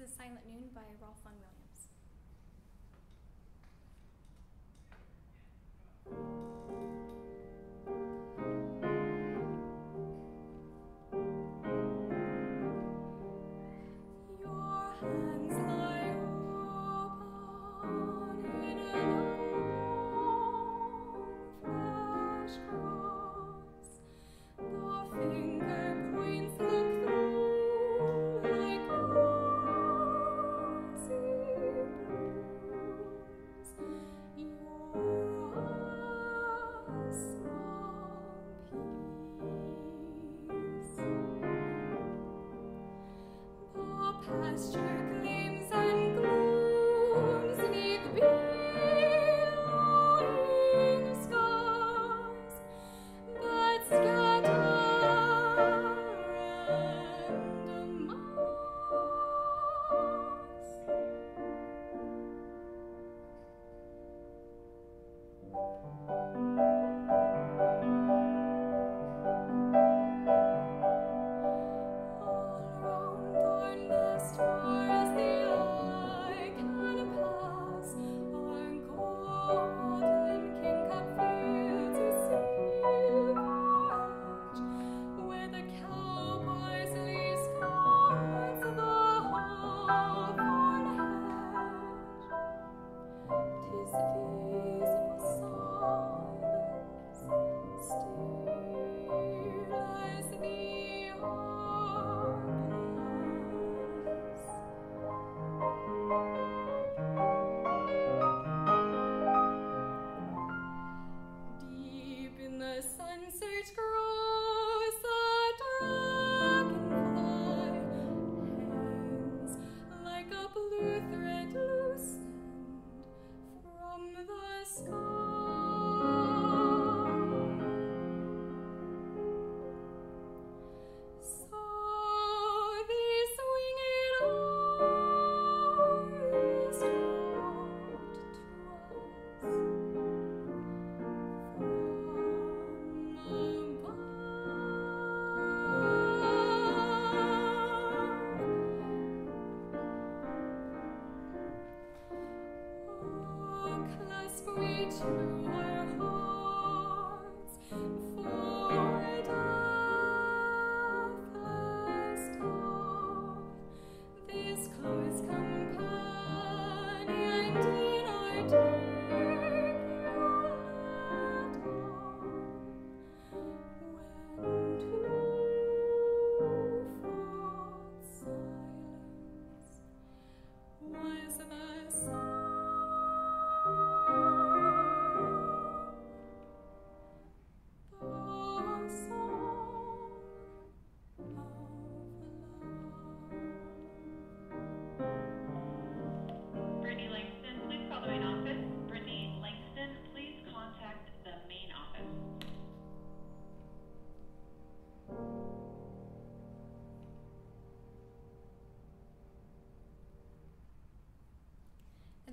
is Silent Noon by Ralph Vaughan Williams.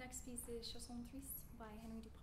next piece is Chanson Triste by Henri Duparc.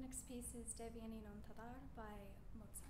Next piece is Deh vieni non tardar by Mozart.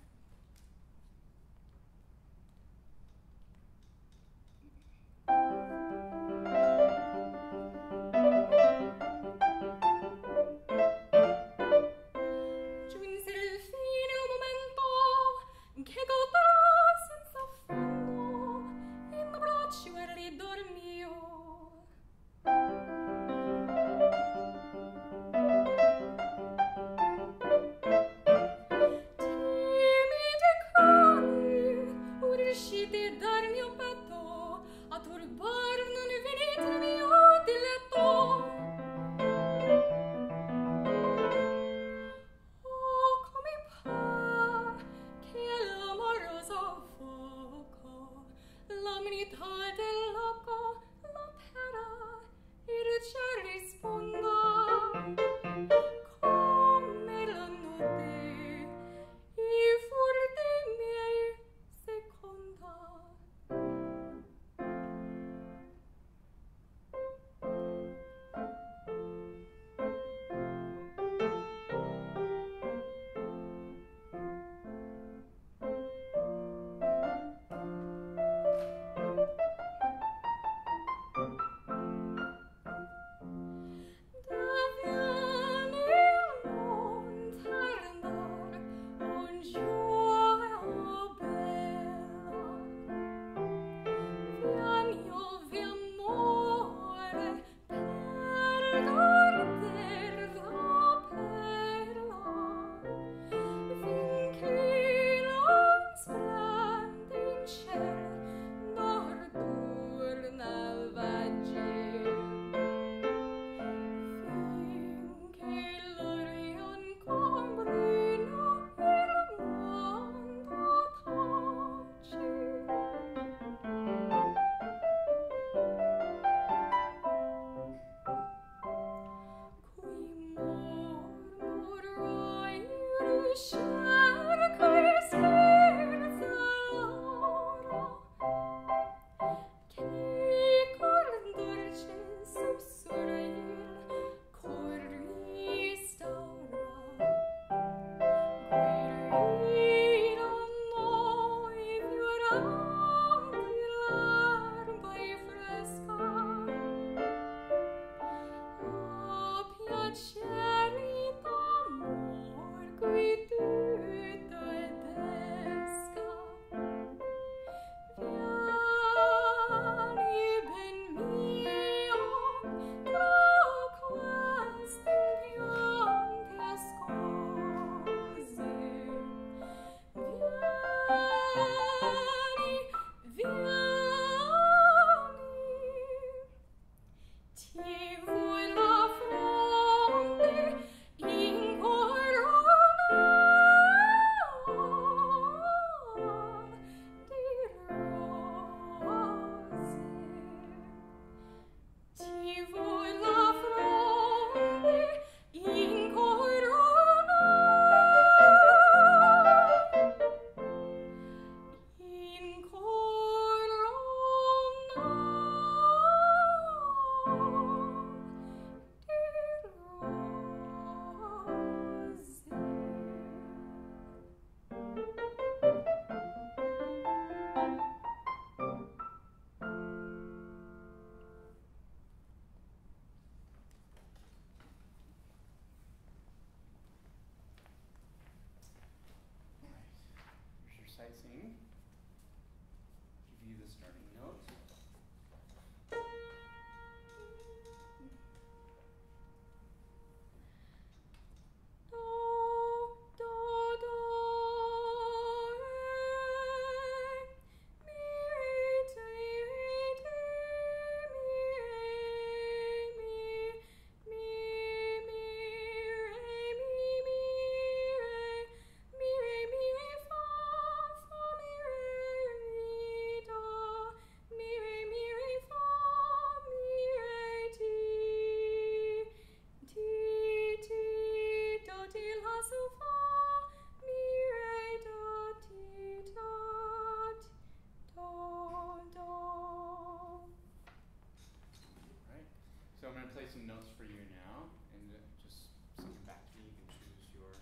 some notes for you now, and uh, just send them back to you. You can choose your